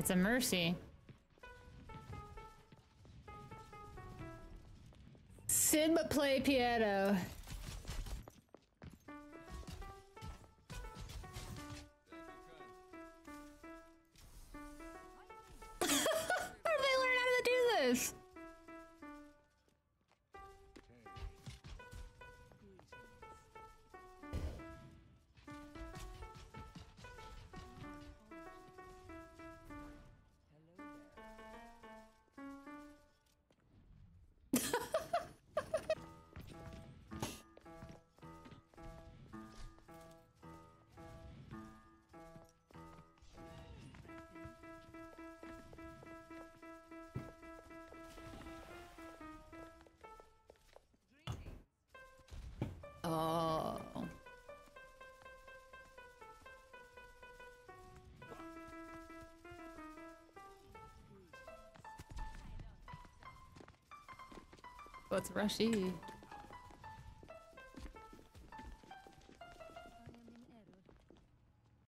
It's a mercy. Sim play piano. How did they learn how to do this? Oh. What's rushy?